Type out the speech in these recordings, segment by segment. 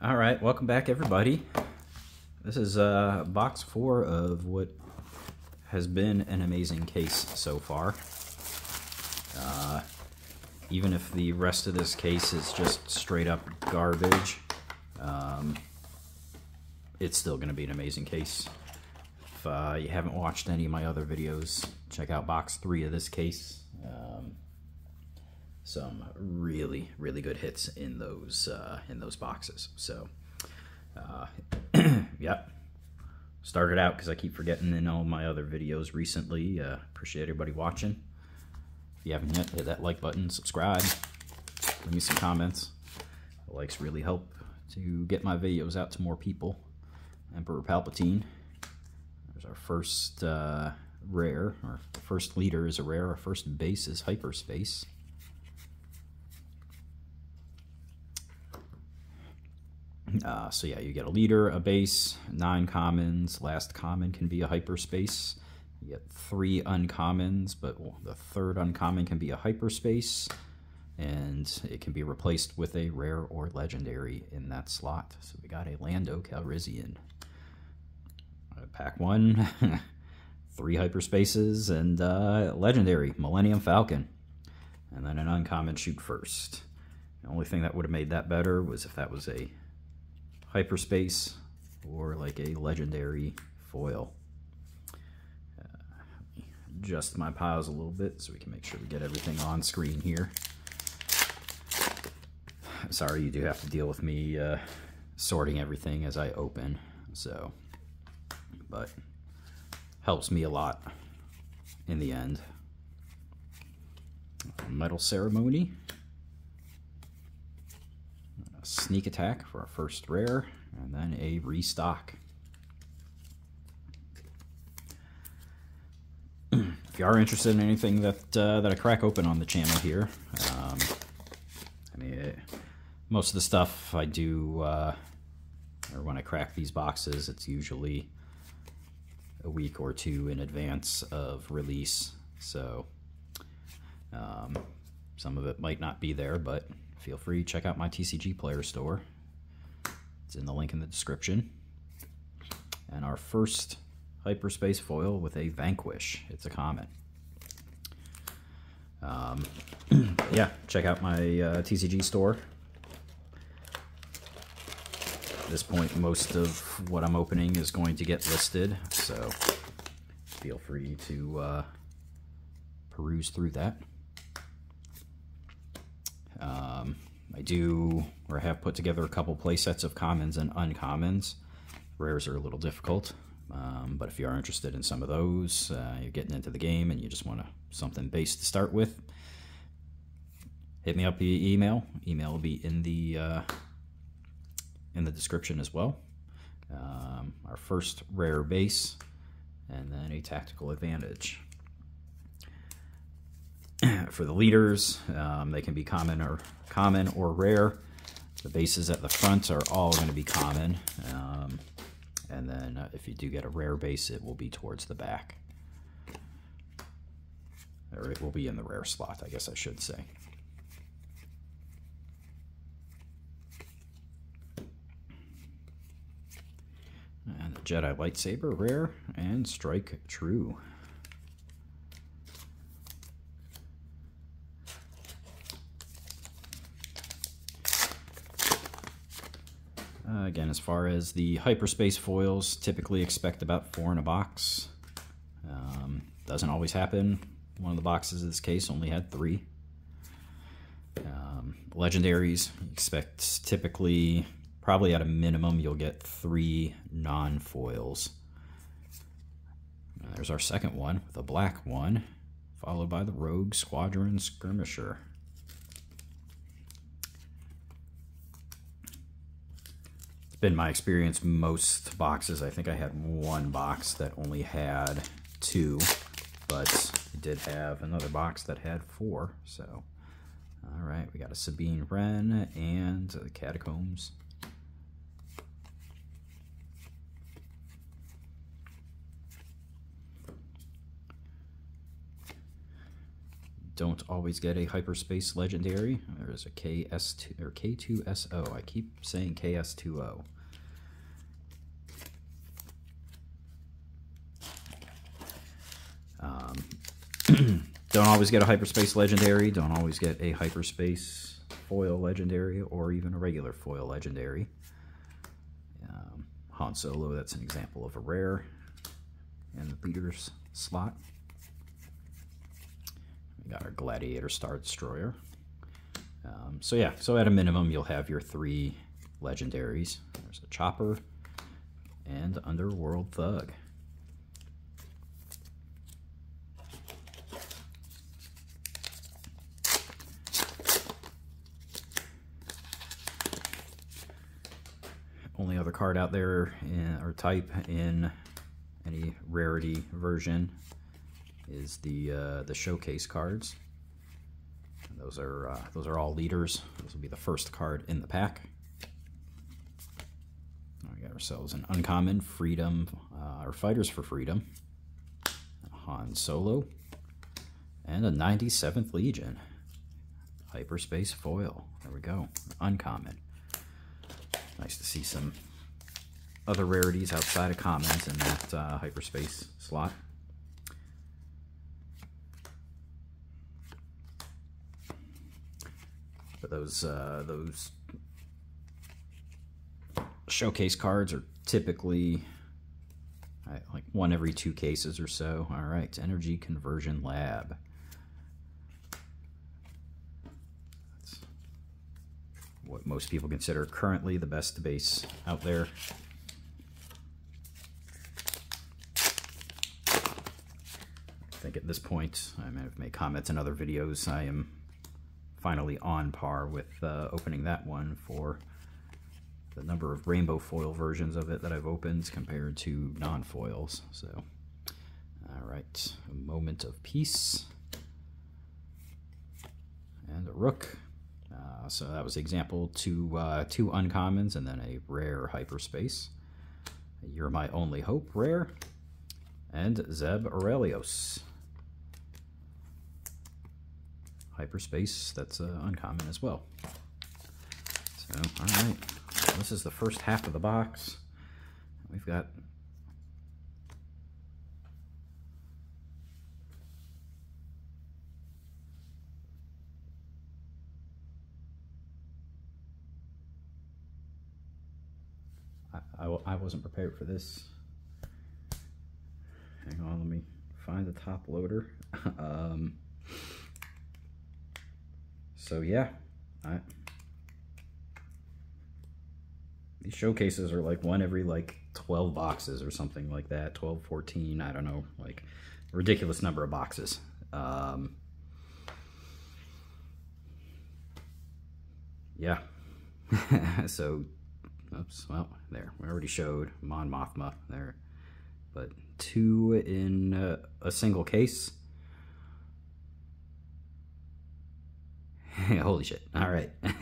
All right, welcome back, everybody. This is uh, box four of what has been an amazing case so far. Uh, even if the rest of this case is just straight up garbage, um, it's still going to be an amazing case. If uh, you haven't watched any of my other videos, check out box three of this case. Um, some really really good hits in those uh, in those boxes. So uh, yeah, started out because I keep forgetting in all my other videos recently. Uh, appreciate everybody watching. If you haven't yet, hit that like button, subscribe, leave me some comments. The likes really help to get my videos out to more people. Emperor Palpatine. There's our first uh, rare. Our first leader is a rare. Our first base is hyperspace. Uh, so yeah, you get a leader, a base, nine commons. Last common can be a hyperspace. You get three uncommons, but the third uncommon can be a hyperspace, and it can be replaced with a rare or legendary in that slot. So we got a Lando Calrissian. Uh, pack one, three hyperspaces, and uh, legendary Millennium Falcon. And then an uncommon shoot first. The only thing that would have made that better was if that was a hyperspace or like a legendary foil. Uh, adjust my piles a little bit so we can make sure we get everything on screen here. Sorry, you do have to deal with me uh, sorting everything as I open, so, but helps me a lot in the end. Medal Ceremony sneak attack for our first rare, and then a restock. if you are interested in anything that uh, that I crack open on the channel here, um, I mean, it, most of the stuff I do, uh, or when I crack these boxes, it's usually a week or two in advance of release. So um, some of it might not be there, but feel free to check out my TCG Player store. It's in the link in the description. And our first hyperspace foil with a Vanquish. It's a common. Um, yeah, check out my uh, TCG store. At this point, most of what I'm opening is going to get listed, so feel free to uh, peruse through that. Um, I do, or I have put together a couple play sets of commons and uncommons. Rares are a little difficult, um, but if you are interested in some of those, uh, you're getting into the game and you just want a, something base to start with, hit me up via email. Email will be in the uh, in the description as well. Um, our first rare base, and then a tactical advantage. for the leaders, um, they can be common or common or rare. The bases at the front are all going to be common. Um, and then uh, if you do get a rare base, it will be towards the back. Or it will be in the rare slot, I guess I should say. And the Jedi Lightsaber, rare, and Strike True. Again, as far as the hyperspace foils, typically expect about four in a box. Um, doesn't always happen. One of the boxes in this case only had three. Um, legendaries, expect typically, probably at a minimum, you'll get three non-foils. There's our second one with a black one, followed by the Rogue Squadron Skirmisher. Been my experience most boxes. I think I had one box that only had two, but I did have another box that had four. So, all right, we got a Sabine Wren and the Catacombs. Don't always get a hyperspace legendary. There's a KS2 or K2SO. I keep saying KS2O. Um, don't always get a hyperspace legendary. Don't always get a hyperspace foil legendary or even a regular foil legendary. Um, Han Solo, that's an example of a rare in the leader's slot. Got our Gladiator Star Destroyer. Um, so yeah, so at a minimum, you'll have your three legendaries. There's a Chopper and Underworld Thug. Only other card out there in, or type in any rarity version is the uh, the showcase cards. Those are uh, those are all leaders. This will be the first card in the pack. We got ourselves an uncommon freedom, uh, or fighters for freedom. Han Solo, and a 97th Legion hyperspace foil. There we go, uncommon. Nice to see some other rarities outside of commons in that uh, hyperspace slot. But those uh, those showcase cards are typically like one every two cases or so. All right, Energy Conversion Lab. That's what most people consider currently the best base out there. I think at this point, I may have made comments in other videos, I am finally on par with uh, opening that one for the number of rainbow foil versions of it that I've opened compared to non-foils. So, all right, a moment of peace. And a rook. Uh, so that was example two, uh, two uncommons and then a rare hyperspace. You're my only hope, rare. And Zeb Orrelios hyperspace that's uh, uncommon as well. So, all right, this is the first half of the box. We've got I, I, I wasn't prepared for this. Hang on, let me find the top loader. um, so yeah, I, these showcases are like one every like 12 boxes or something like that. 12 14 i don't know like ridiculous number of boxes. Um, yeah. So oops well there. We already showed mon mothma there. But two in uh, a single case Holy shit. All right.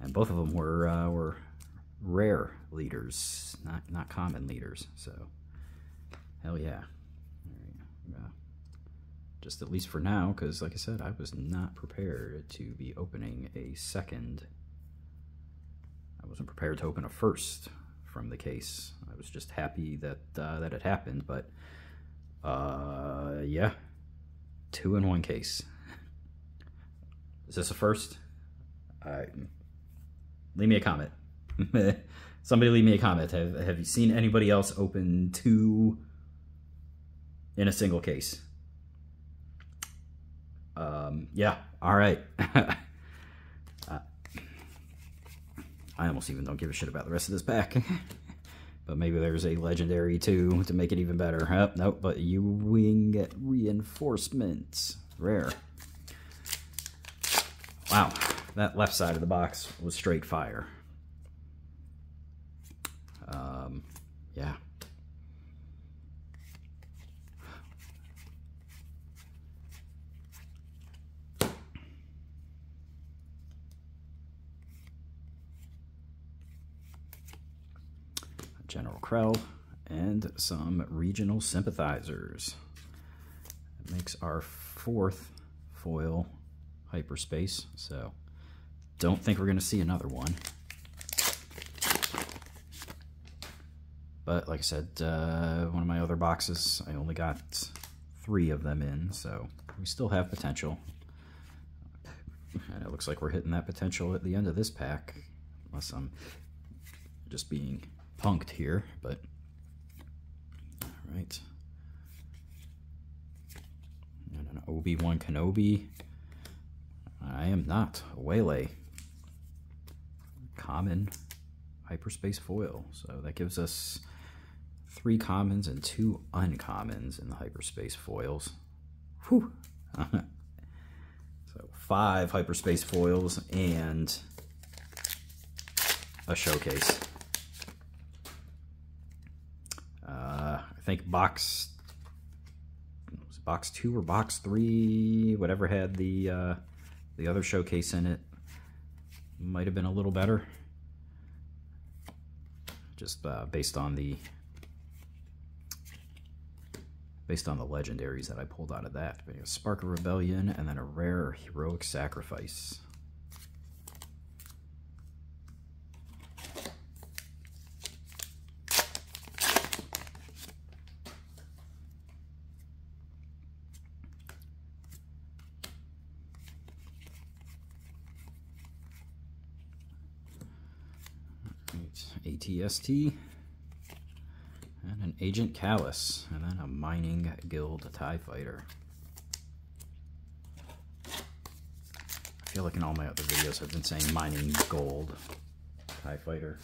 and both of them were uh, were rare leaders, not not common leaders. So, hell yeah. yeah. Just at least for now, because like I said, I was not prepared to be opening a second. I wasn't prepared to open a first from the case. I was just happy that uh, that it happened, but uh, yeah, two in one case. Is this a first? Leave me a comment. Somebody leave me a comment. Have, have you seen anybody else open two in a single case? Um, yeah. All right. uh, I almost even don't give a shit about the rest of this pack. but maybe there's a legendary too to make it even better. Oh, nope, but U-Wing reinforcements. Rare. Wow, that left side of the box was straight fire. Um, yeah. General Krell and some regional sympathizers. makes our fourth foil hyperspace. So don't think we're going to see another one. But like I said, uh, one of my other boxes, I only got three of them in, so we still have potential. And it looks like we're hitting that potential at the end of this pack, unless I'm just being punked here, but all right. And an Obi-Wan Kenobi. I am not a Waylay. Common hyperspace foil. So that gives us three commons and two uncommons in the hyperspace foils. Whew. so five hyperspace foils and a showcase. Uh, I think box box two or box three, whatever had the uh, the other showcase in it, might have been a little better. Just uh, based on the based on the legendaries that I pulled out of that. But a Spark of Rebellion and then a rare Heroic Sacrifice. ATST and an Agent Kallus, and then a Mining Guild TIE Fighter. I feel like in all my other videos I've been saying Mining Gold TIE Fighter.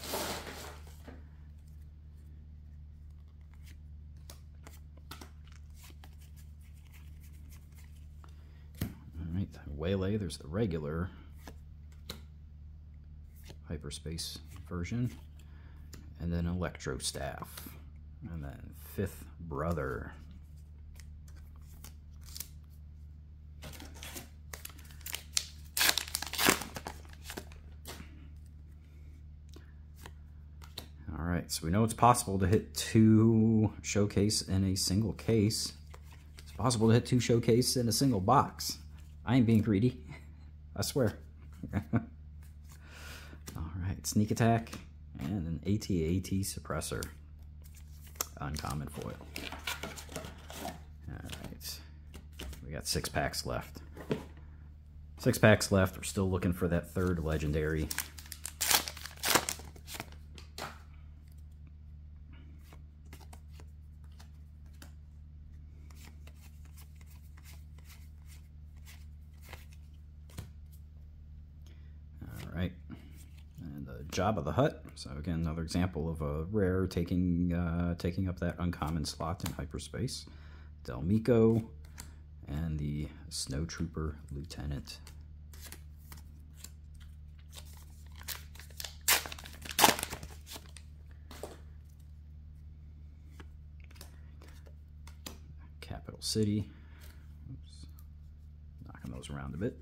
Alright, Waylay, there's the regular hyperspace version and then Electro Staff, and then Fifth Brother. All right, so we know it's possible to hit two showcase in a single case. It's possible to hit two showcase in a single box. I ain't being greedy. I swear. All right, sneak attack and an AT-AT suppressor. Uncommon foil. Alright. We got six packs left. Six packs left. We're still looking for that third legendary. Jabba the Hutt. So again, another example of a rare taking uh, taking up that uncommon slot in hyperspace. Del Meeko and the Snow Trooper Lieutenant. Capital City. Oops. Knocking those around a bit.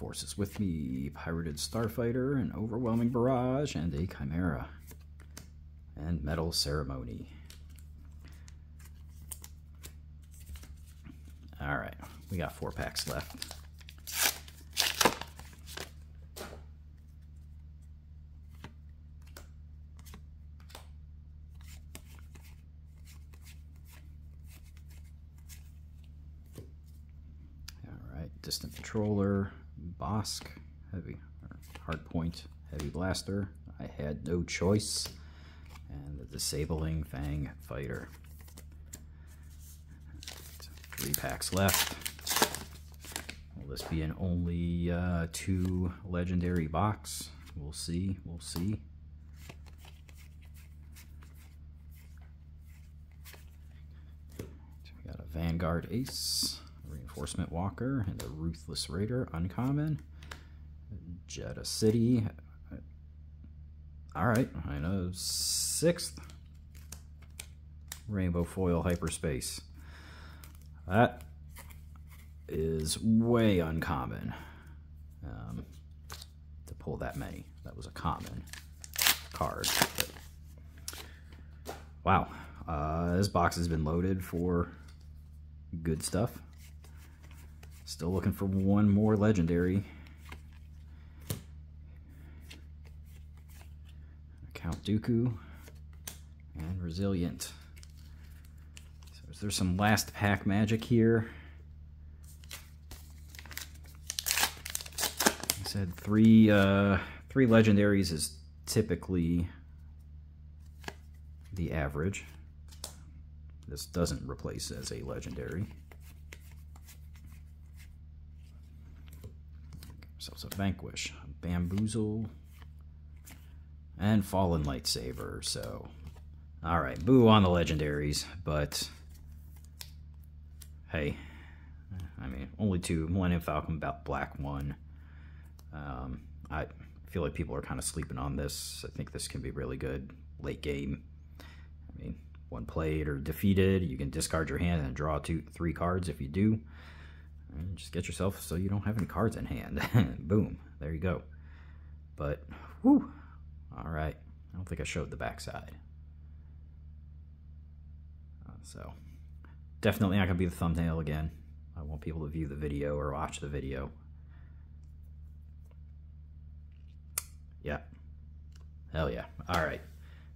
Forces with me. Pirated Starfighter, an Overwhelming Barrage, and a Chimera. And Medal Ceremony. Alright, we got four packs left. distant controller, Bossk heavy hardpoint heavy blaster. I had no choice. And the disabling Fang fighter. Three packs left. Will this be an only uh, two legendary box? We'll see. We'll see. We got a Vanguard Ace. Reinforcement Walker and a Ruthless Raider, uncommon. Jedha City. Alright, I know. Sixth. Rainbow Foil Hyperspace. That is way uncommon um, to pull that many. That was a common card. But wow, uh, this box has been loaded for good stuff. Still looking for one more legendary. Count Dooku and Resilient. So is there some last pack magic here? I said three uh, three legendaries is typically the average. This doesn't replace as a legendary. A Vanquish, Bamboozle, and Fallen Lightsaber. So, all right, boo on the legendaries, but hey, I mean, only two, Millennium Falcon, about Black one. Um, I feel like people are kind of sleeping on this. I think this can be really good late game. I mean, one played or defeated, you can discard your hand and draw two, three cards if you do. And just get yourself so you don't have any cards in hand. Boom, there you go. But, whew, all right. I don't think I showed the backside. Uh, so, definitely not going to be the thumbnail again. I want people to view the video or watch the video. Yeah. Hell yeah. All right.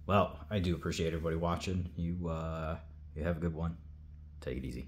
Well, I do appreciate everybody watching. You uh, you have a good one. Take it easy.